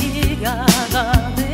llegada de